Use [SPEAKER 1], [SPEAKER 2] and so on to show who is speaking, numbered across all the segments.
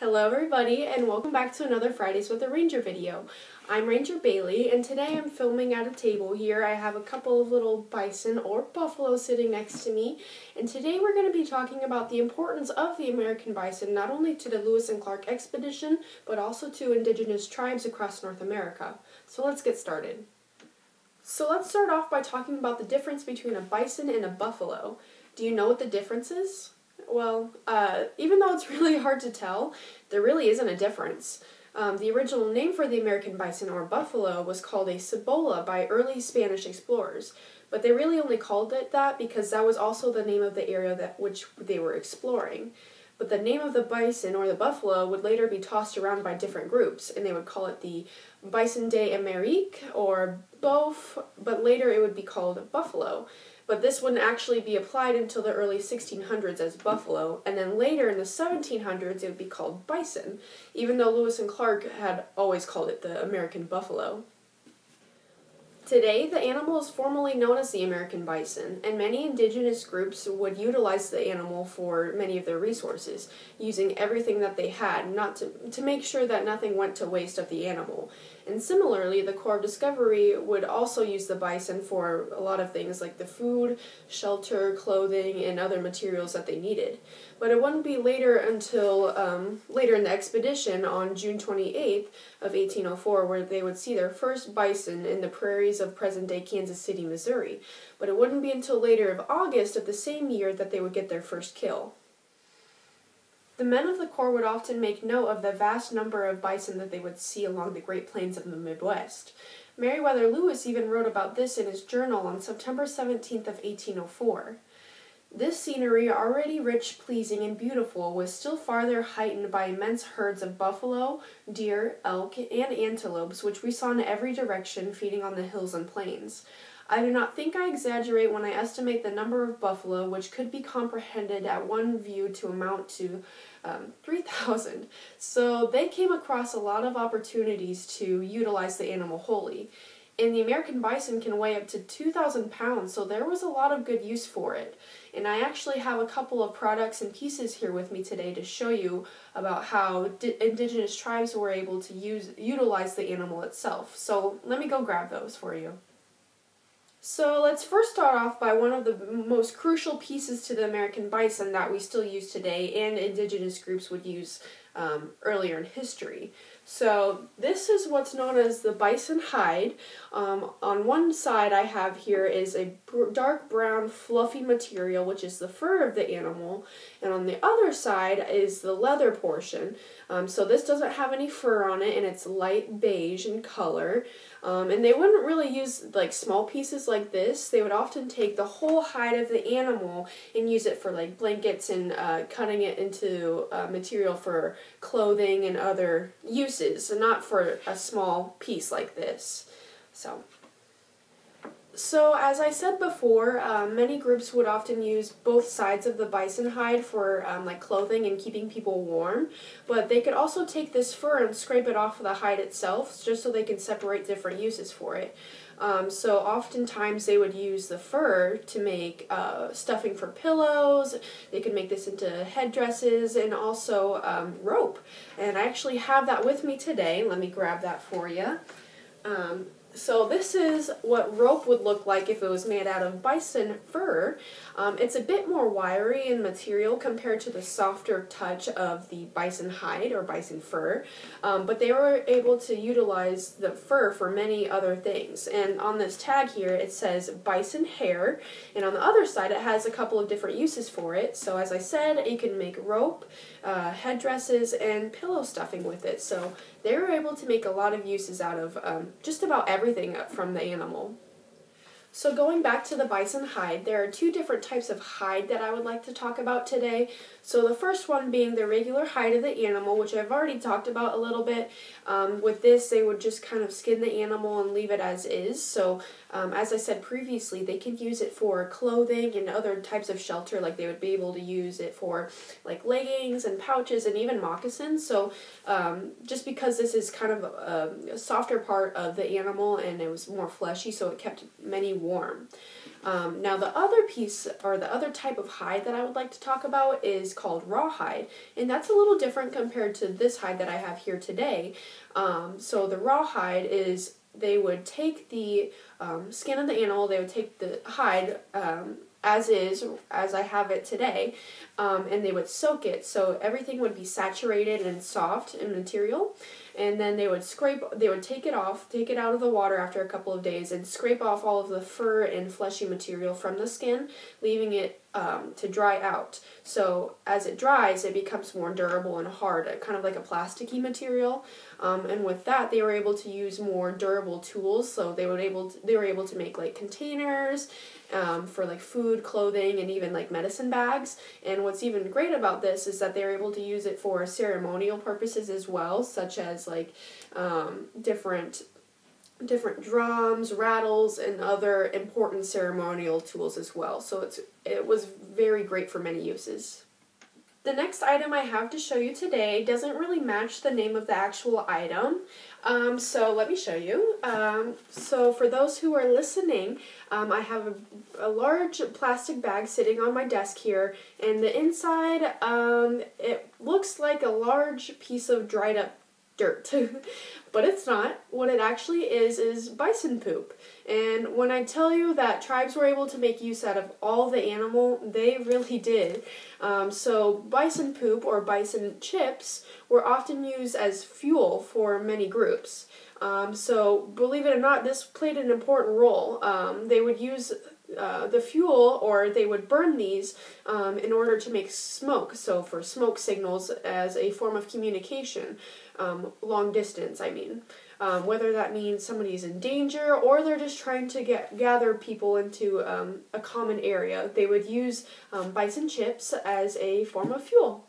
[SPEAKER 1] Hello everybody and welcome back to another Fridays with a Ranger video. I'm Ranger Baylea and today I'm filming at a table here. I have a couple of little bison or buffalo sitting next to me and today we're going to be talking about the importance of the American bison not only to the Lewis and Clark expedition but also to indigenous tribes across North America. So let's get started. So let's start off by talking about the difference between a bison and a buffalo. Do you know what the difference is? Well, uh, even though it's really hard to tell, there really isn't a difference. Um, the original name for the American bison or buffalo was called a cibola by early Spanish explorers, but they really only called it that because that was also the name of the area that which they were exploring. But the name of the bison or the buffalo would later be tossed around by different groups, and they would call it the Bison de Amérique or Bof, but later it would be called buffalo but this wouldn't actually be applied until the early 1600s as buffalo, and then later in the 1700s it would be called bison, even though Lewis and Clark had always called it the American buffalo. Today, the animal is formally known as the American bison, and many indigenous groups would utilize the animal for many of their resources, using everything that they had, not to, to make sure that nothing went to waste of the animal. And similarly, the Corps of Discovery would also use the bison for a lot of things like the food, shelter, clothing, and other materials that they needed. But it wouldn't be later until um, later in the expedition on June 28th of 1804 where they would see their first bison in the prairies of present-day Kansas City, Missouri. But it wouldn't be until later of August of the same year that they would get their first kill. The men of the Corps would often make note of the vast number of bison that they would see along the Great Plains of the Midwest. Meriwether Lewis even wrote about this in his journal on September 17th of 1804. This scenery, already rich, pleasing, and beautiful, was still farther heightened by immense herds of buffalo, deer, elk, and antelopes, which we saw in every direction feeding on the hills and plains. I do not think I exaggerate when I estimate the number of buffalo, which could be comprehended at one view to amount to um, 3,000. So they came across a lot of opportunities to utilize the animal wholly. And the American bison can weigh up to 2,000 pounds, so there was a lot of good use for it. And I actually have a couple of products and pieces here with me today to show you about how indigenous tribes were able to use utilize the animal itself. So let me go grab those for you. So let's first start off by one of the most crucial pieces to the American bison that we still use today and indigenous groups would use um, earlier in history. So this is what's known as the bison hide. Um, on one side I have here is a dark brown fluffy material which is the fur of the animal and on the other side is the leather portion. Um, so this doesn't have any fur on it and it's light beige in color. Um, and they wouldn't really use like small pieces like this. They would often take the whole hide of the animal and use it for like blankets and uh, cutting it into uh, material for clothing and other uses, and not for a small piece like this. So. So, as I said before, um, many groups would often use both sides of the bison hide for um, like clothing and keeping people warm, but they could also take this fur and scrape it off of the hide itself just so they can separate different uses for it. Um, so oftentimes they would use the fur to make uh, stuffing for pillows. They could make this into headdresses and also um, rope. And I actually have that with me today. Let me grab that for you. Um, so this is what rope would look like if it was made out of bison fur. Um, it's a bit more wiry in material compared to the softer touch of the bison hide or bison fur, um, but they were able to utilize the fur for many other things. And on this tag here it says bison hair, and on the other side it has a couple of different uses for it. So as I said, you can make rope, uh, headdresses, and pillow stuffing with it. So they were able to make a lot of uses out of um, just about everything from the animal. So going back to the bison hide, there are two different types of hide that I would like to talk about today. So the first one being the regular hide of the animal, which I've already talked about a little bit. Um, with this, they would just kind of skin the animal and leave it as is. So um, as I said previously, they can use it for clothing and other types of shelter. Like they would be able to use it for like leggings and pouches and even moccasins. So um, just because this is kind of a, a, softer part of the animal and it was more fleshy, so it kept many warm. Um, now, the other piece or the other type of hide that I would like to talk about is called rawhide, and that's a little different compared to this hide that I have here today. Um, so, the rawhide is they would take the um, skin of the animal, they would take the hide um, as is, as I have it today, um, and they would soak it so everything would be saturated and soft in material and then they would scrape they would take it off take it out of the water after a couple of days and scrape off all of the fur and fleshy material from the skin leaving it um, to dry out. So as it dries it becomes more durable and hard kind of like a plasticky material. Um, and with that they were able to use more durable tools. So they were able to, they were able to make like containers um, for like food clothing and even like medicine bags. And what's even great about this is that they're able to use it for ceremonial purposes as well such as like um, different different drums, rattles, and other important ceremonial tools as well. So it's it was very great for many uses. The next item I have to show you today doesn't really match the name of the actual item, um, so let me show you. Um, so for those who are listening, um, I have a, a, large plastic bag sitting on my desk here, and the inside, um, it looks like a large piece of dried up dirt. but it's not. What it actually is is bison poop. And when I tell you that tribes were able to make use out of all the animal, they really did. Um, so bison poop or bison chips were often used as fuel for many groups. Um, so believe it or not, this played an important role. Um, they would use uh, the fuel or they would burn these um, in order to make smoke. So for smoke signals as a form of communication um, long distance i mean. Um, whether that means somebody's in danger or they're just trying to get gather people into um, a common area they would use um, bison chips as a form of fuel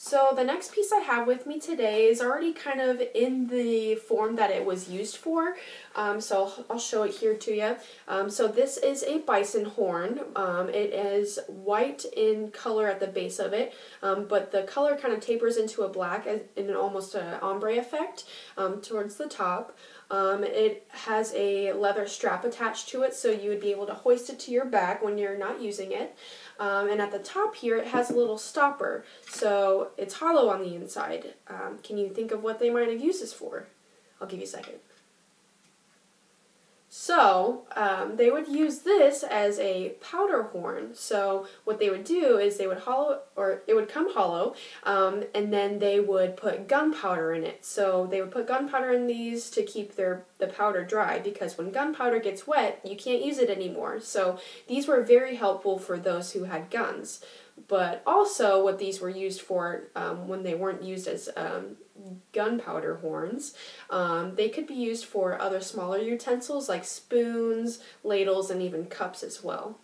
[SPEAKER 1] so the next piece I have with me today is already kind of in the form that it was used for. Um, so I'll show it here to you. Um, so this is a bison horn. Um, it is white in color at the base of it, um, but the color kind of tapers into a black in an almost an ombre effect um, towards the top. Um, it has a leather strap attached to it so you would be able to hoist it to your bag when you're not using it. Um, and at the top here, it has a little stopper, so it's hollow on the inside. Um, can you think of what they might have used this for? I'll give you a second. So um, they would use this as a powder horn. So what they would do is they would hollow, or it would come hollow, um, and then they would put gunpowder in it. So they would put gunpowder in these to keep their the powder dry because when gunpowder gets wet, you can't use it anymore. So these were very helpful for those who had guns. But also, what these were used for um, when they weren't used as um, gunpowder horns. Um, they could be used for other smaller utensils like spoons, ladles, and even cups as well.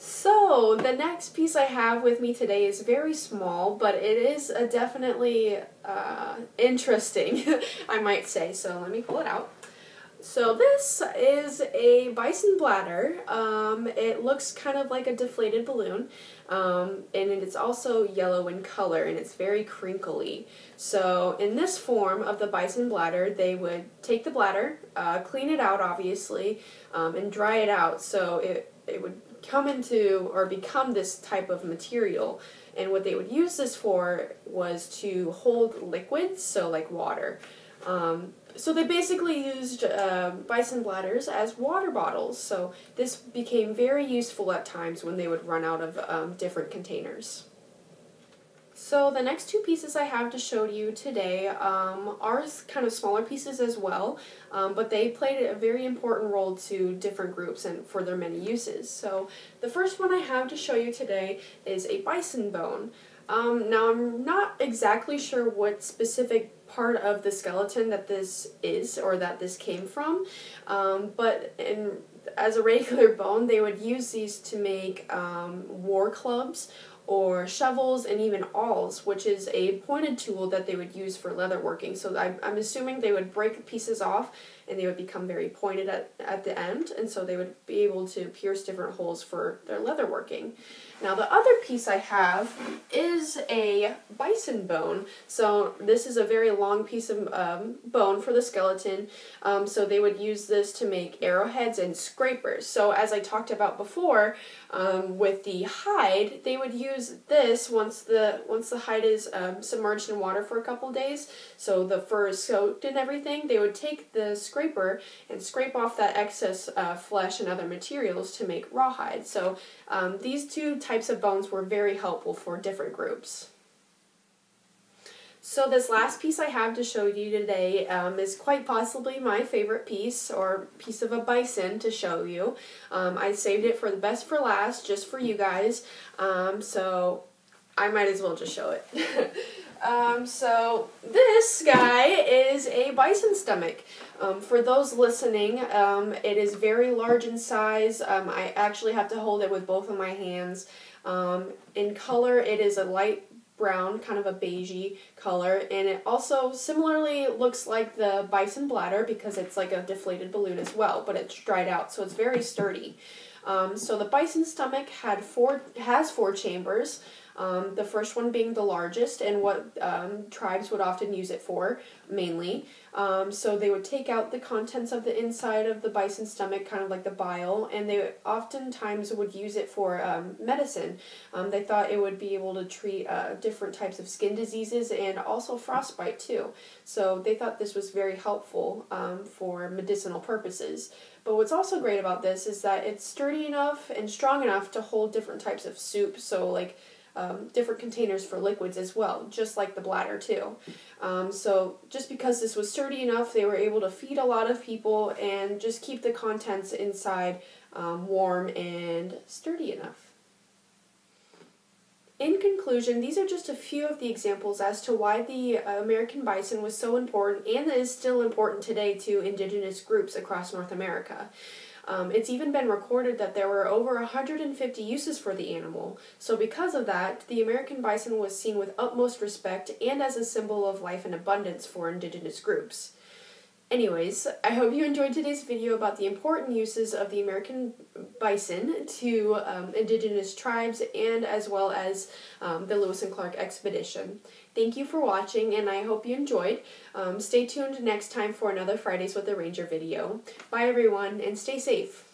[SPEAKER 1] So, the next piece I have with me today is very small, but it is definitely uh, interesting, I might say. So, let me pull it out. So this is a bison bladder. Um, it looks kind of like a deflated balloon, um, and it's also yellow in color, and it's very crinkly. So in this form of the bison bladder, they would take the bladder, uh, clean it out, obviously, um, and dry it out. So it it would come into or become this type of material. And what they would use this for was to hold liquids, so like water. So they basically used uh, bison bladders as water bottles. So this became very useful at times when they would run out of um, different containers. So the next two pieces I have to show you today um, are kind of smaller pieces as well, um, but they played a very important role to different groups and for their many uses. So the first one I have to show you today is a bison bone. Um, now I'm not exactly sure what specific part of the skeleton that this is or that this came from. Um, but in, as a regular bone, they would use these to make um, war clubs or shovels, and even awls, which is a pointed tool that they would use for leatherworking. So I'm, I'm assuming they would break pieces off and they would become very pointed at, at the end, and so they would be able to pierce different holes for their leatherworking. Now the other piece I have is a bison bone. So this is a very long piece of um, bone for the skeleton. Um, so they would use this to make arrowheads and scrapers. So as I talked about before, um, with the hide, they would use this once the once the hide is um, submerged in water for a couple days. So the fur is soaked and everything. They would take the scraper and scrape off that excess uh, flesh and other materials to make rawhide. So um, these two types of bones were very helpful for different groups. So this last piece I have to show you today um, is quite possibly my favorite piece, or piece of a bison to show you. Um, I saved it for the best for last, just for you guys, um, so I might as well just show it. Um, so this guy is a bison stomach. Um, for those listening, um, it is very large in size. Um, I actually have to hold it with both of my hands. Um, in color, it is a light brown, kind of a beigey color, and it also similarly looks like the bison bladder because it's like a deflated balloon as well, but it's dried out, so it's very sturdy. Um, so the bison stomach had four has four chambers. Um, the first one being the largest and what um, tribes would often use it for, mainly. Um, so they would take out the contents of the inside of the bison stomach, kind of like the bile, and they oftentimes would use it for um, medicine. Um, they thought it would be able to treat uh, different types of skin diseases and also frostbite too. So they thought this was very helpful um, for medicinal purposes. But what's also great about this is that it's sturdy enough and strong enough to hold different types of soup. So like um, different containers for liquids as well, just like the bladder too. Um, so just because this was sturdy enough, they were able to feed a lot of people and just keep the contents inside um, warm and sturdy enough. In conclusion, these are just a few of the examples as to why the uh, American bison was so important and is still important today to indigenous groups across North America. Um, it's even been recorded that there were over 150 uses for the animal, so because of that, the American bison was seen with utmost respect and as a symbol of life and abundance for indigenous groups. Anyways, I hope you enjoyed today's video about the important uses of the American bison to um, indigenous tribes and as well as um, the Lewis and Clark expedition. Thank you for watching and I hope you enjoyed. Um, stay tuned next time for another Fridays with the Ranger video. Bye everyone and stay safe.